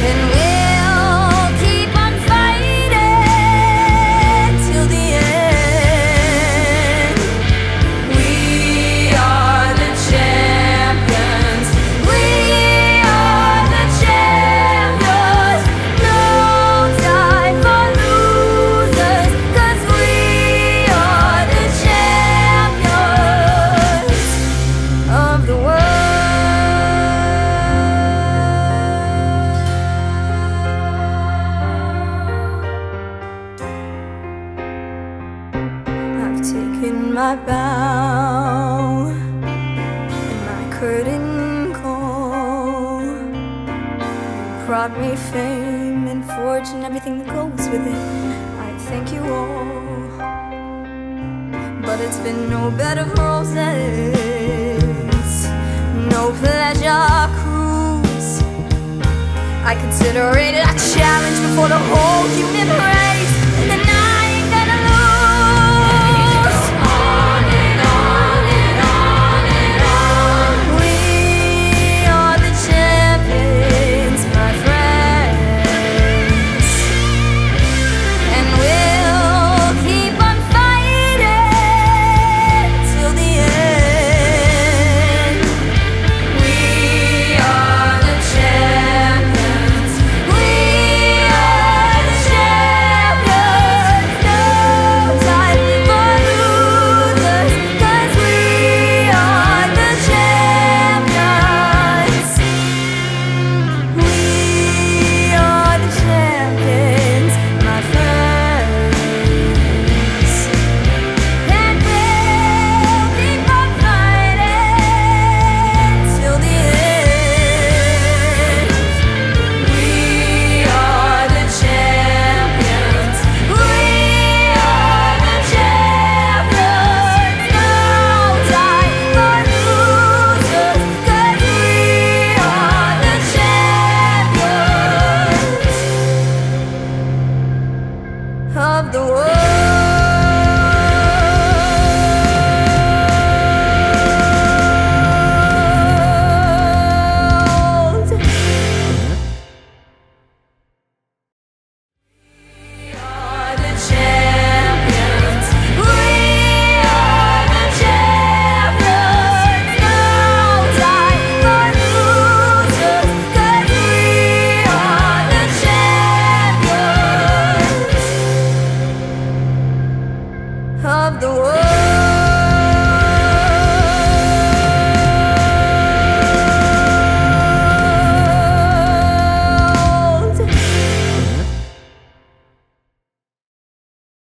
and we'll taken my bow and my curtain call. Brought me fame and fortune, everything that goes with it. I thank you all, but it's been no bed of roses, no pleasure cruise. I consider it a challenge before the whole human race, of the world.